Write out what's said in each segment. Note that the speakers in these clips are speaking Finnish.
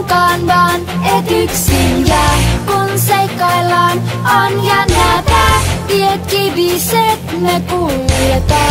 mukaan vaan et yksin jää. Kun seikkaillaan on jännää tää, tiet kiviset me kuljetaan.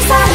inside